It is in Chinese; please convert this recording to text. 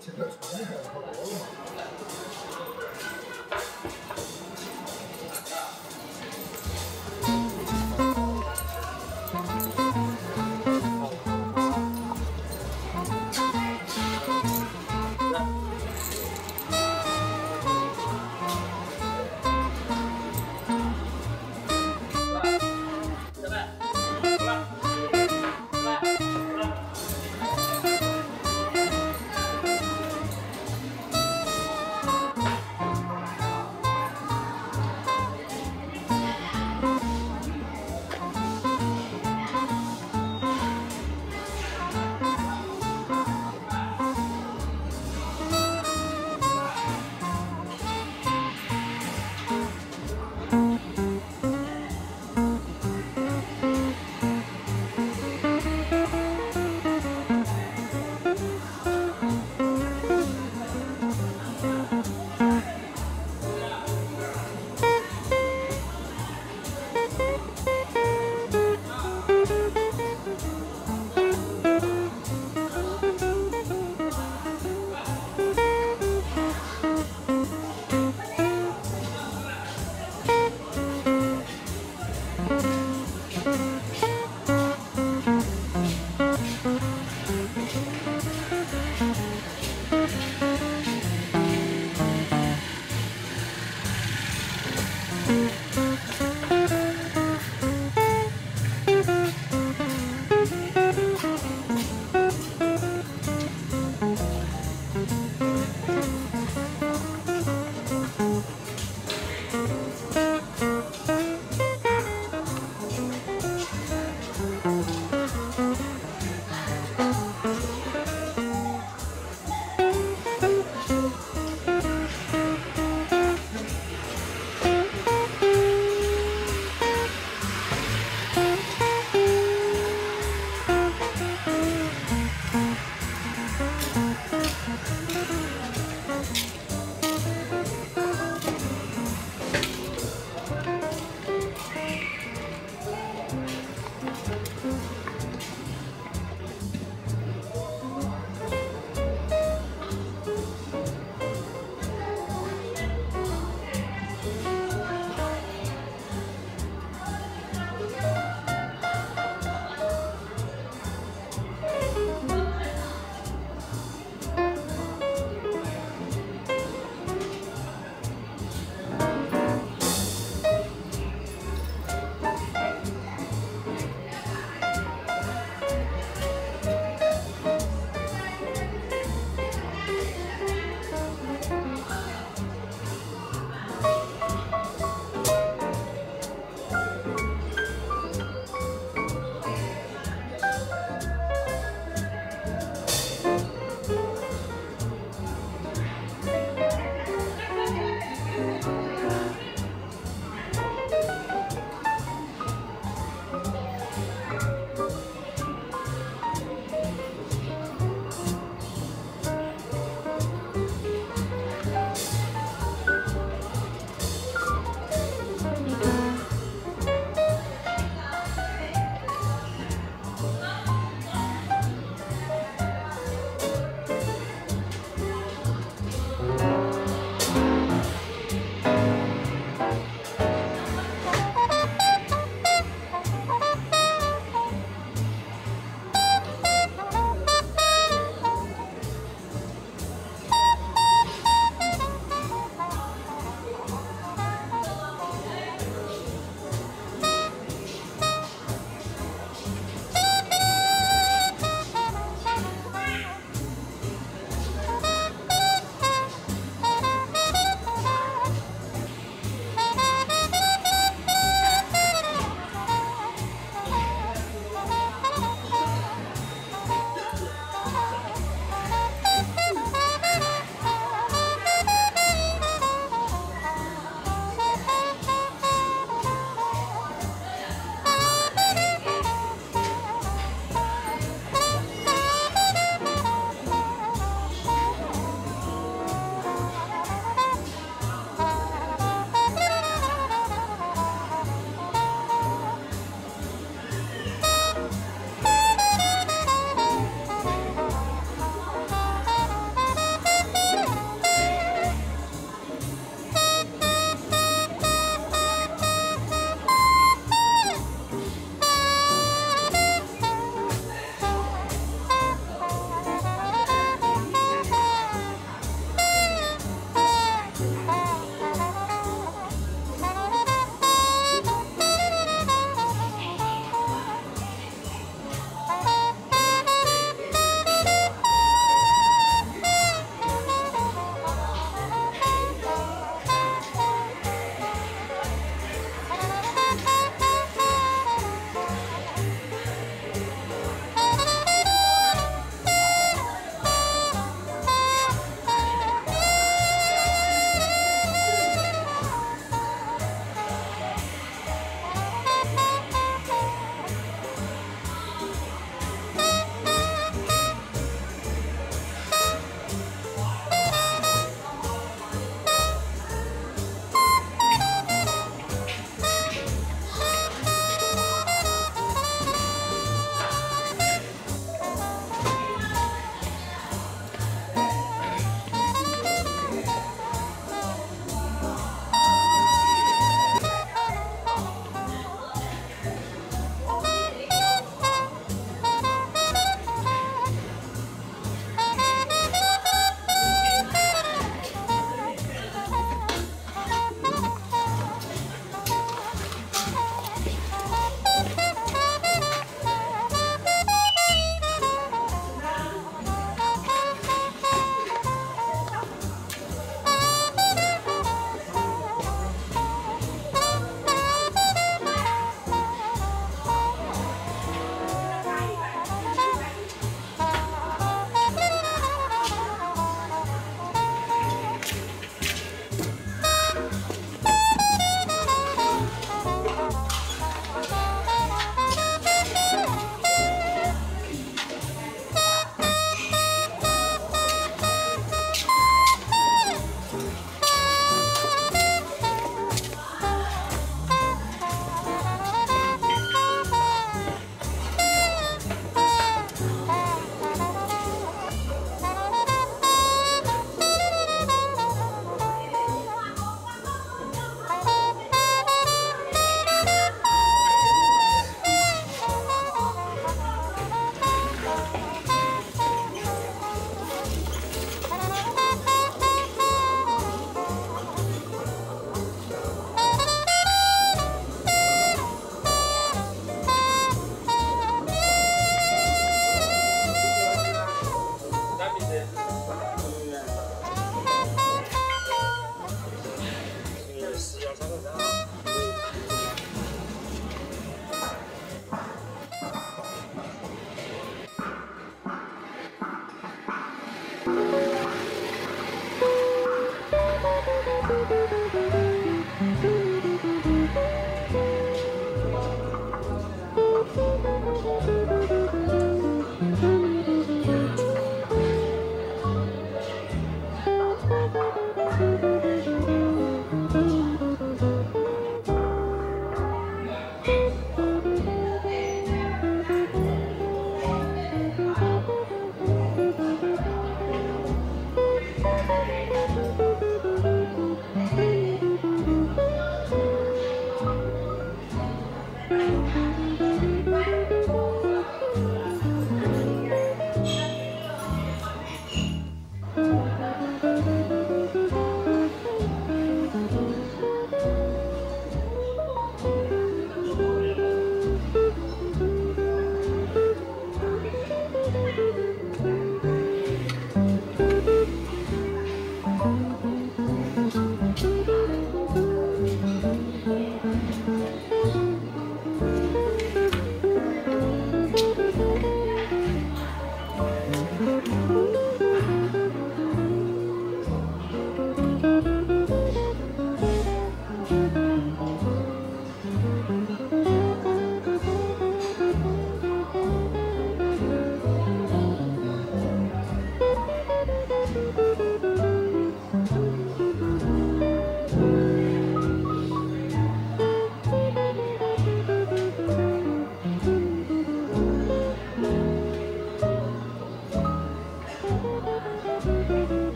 现在传一下。